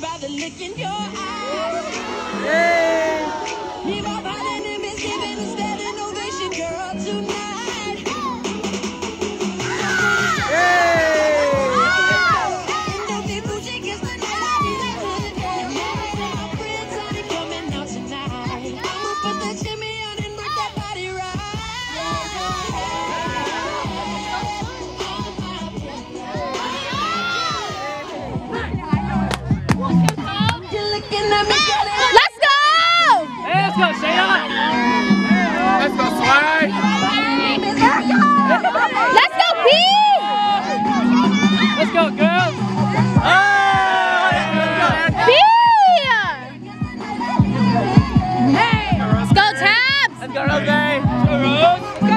by the look in your eyes. Let's go, Rose! Let's go, Rose!